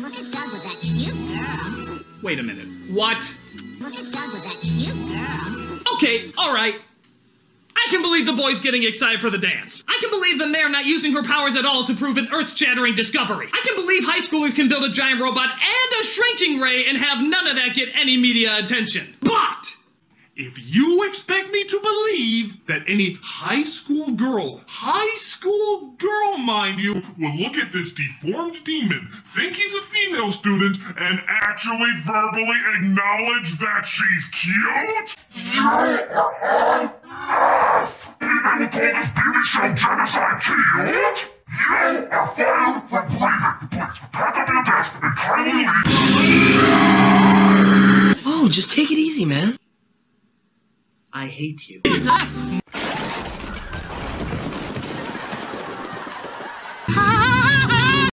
Look at Doug with that cute girl. Wait a minute. What? Look at Doug with that cute girl. Okay, alright. I can believe the boy's getting excited for the dance. I can believe the mayor not using her powers at all to prove an earth shattering discovery. I can believe high schoolers can build a giant robot and a shrinking ray and have none of that get any media attention. But If you expect me to believe that any high school girl, high school girl, mind you, will look at this deformed demon, think he's a female student, and actually verbally acknowledge that she's cute? You are on earth! Will call this baby show genocide cute? You are fired from Playman. Please, pack up your desk and kindly leave. Oh, just take it easy, man. I hate you.